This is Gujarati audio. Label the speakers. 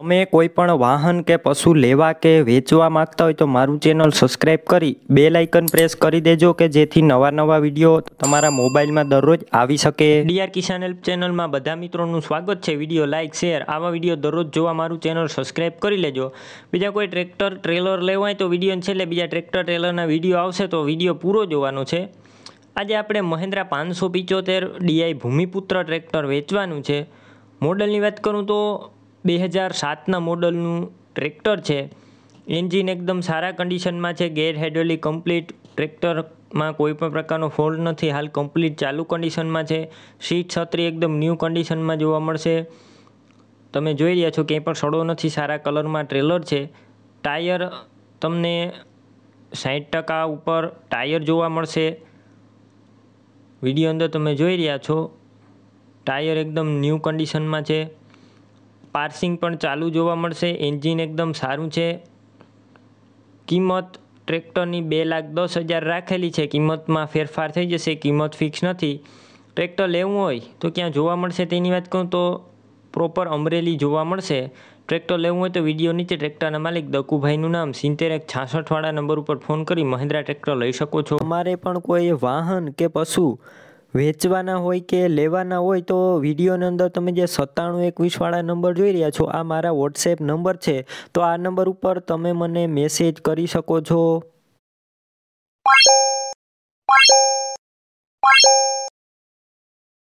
Speaker 1: તમે કોઈ પણ વાહન કે પશુ લેવા કે વેચવા માંગતા હોય તો મારું ચેનલ સબસ્ક્રાઈબ કરી બે લાઇકન પ્રેસ કરી દેજો કે જેથી નવા નવા વીડિયો તમારા મોબાઈલમાં દરરોજ આવી શકે. ડીઆર કિસાન હેલ્પ ચેનલમાં બધા મિત્રોનું સ્વાગત છે. વીડિયો લાઇક શેર આવા વીડિયો દરરોજ જોવા મારું ચેનલ સબસ્ક્રાઈબ કરી લેજો. બીજા કોઈ ટ્રેક્ટર ટ્રેલર લેવા હોય તો વીડિયો છેલ્લે બીજા ટ્રેક્ટર ટ્રેલરના વીડિયો આવશે તો વીડિયો પૂરો જોવાનો છે. આજે આપણે મહેન્દ્રા પાંચસો પિચોતેર ડીઆઈ ભૂમિપુત્ર ટ્રેક્ટર વેચવાનું છે. મોડલની વાત કરું તો બે હજાર સાતના મોડલનું ટ્રેક્ટર છે. એન્જિન એકદમ સારા કન્ડિશનમાં છે. ગેર હાઇડ્રોલિક કમ્પ્લીટ ટ્રેક્ટરમાં કોઈ પણ પ્રકારનો ફોલ્ટ નથી. હાલ કમ્પ્લીટ ચાલુ કન્ડિશનમાં છે. સીટ છત્રી એકદમ ન્યૂ કન્ડિશનમાં જોવા મળશે. તમે જોઈ રહ્યા છો, ક્યાંય પણ સડો નથી. સારા કલરમાં ટ્રેલર છે. ટાયર તમને સાઠ ટકા ઉપર ટાયર જોવા મળશે. વીડિયો અંદર તમે જોઈ રહ્યા છો. ટાયર એકદમ ન્યૂ કન્ડિશનમાં છે. પાર્સિંગ પણ ચાલુ જોવા મળશે. એન્જિન એકદમ સારું છે. કિંમત ટ્રેક્ટરની બે લાખ દસ હજાર રાખેલી છે. કિંમતમાં ફેરફાર થઈ જશે. કિંમત ફિક્સ નથી. ટ્રેક્ટર લેવું હોય તો ક્યાં જોવા મળશે તેની વાત કહું તો પ્રોપર અમરેલી જોવા મળશે. ટ્રેક્ટર લેવું હોય તો વીડિયો નીચે ટ્રેક્ટરના માલિક દકુભાઈનું નામ, સિત્તેર એક છાસઠવાળા નંબર ઉપર ફોન કરી મહિન્દ્રા ટ્રેક્ટર લઈ શકો છો. અમારે પણ કોઈ વાહન કે પશુ વેચવાના હોય કે લેવાના હોય તો વિડીયોની અંદર તમે જે સત્તાણું એકવીસવાળા નંબર જોઈ રહ્યા છો, આ મારા વોટ્સએપ નંબર છે, તો આ નંબર ઉપર તમે મને મેસેજ કરી શકો છો.